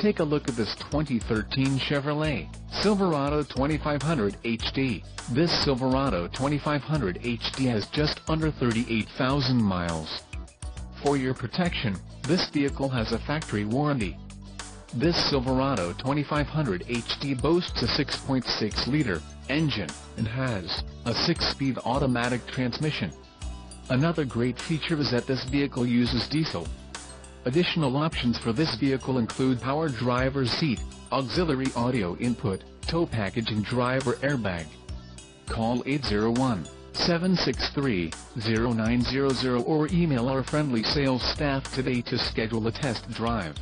take a look at this 2013 Chevrolet Silverado 2500 HD. This Silverado 2500 HD has just under 38,000 miles. For your protection, this vehicle has a factory warranty. This Silverado 2500 HD boasts a 6.6-liter engine and has a 6-speed automatic transmission. Another great feature is that this vehicle uses diesel. Additional options for this vehicle include power driver's seat, auxiliary audio input, tow package and driver airbag. Call 801-763-0900 or email our friendly sales staff today to schedule a test drive.